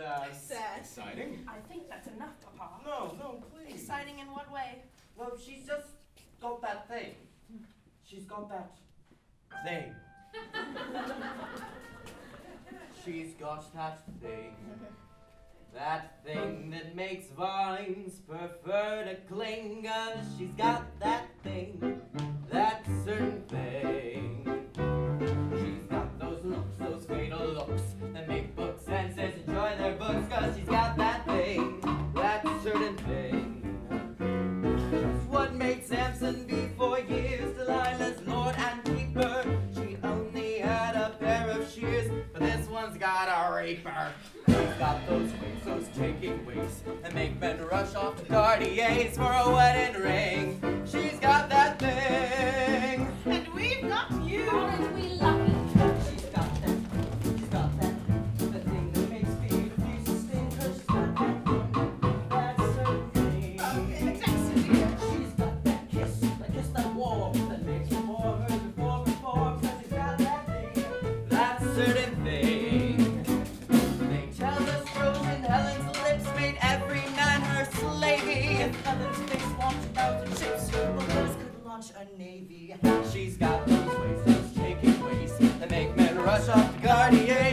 that's exciting. I think that's enough, Papa. No, no, please. Exciting in what way? Well, she's just got that thing. She's got that thing. she's got that thing. That thing that makes vines prefer to cling. Cause she's got that got a reaper. He's got those wings, those taking wings, and make men rush off to Cartier's for a wedding ring. She's got that thing. Garnier.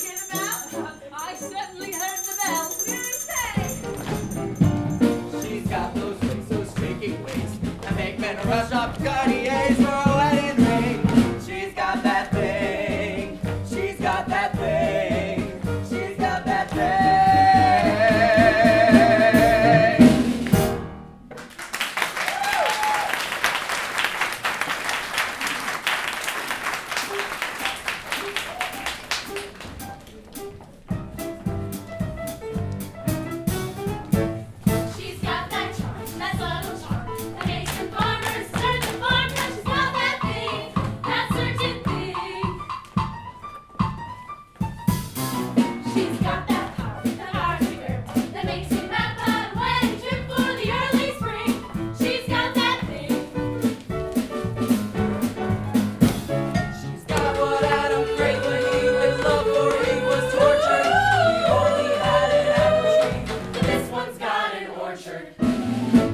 I certainly heard the bell. She's got those those shaking make men rush up Cartier's.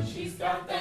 She's got that.